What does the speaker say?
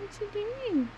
What's he doing?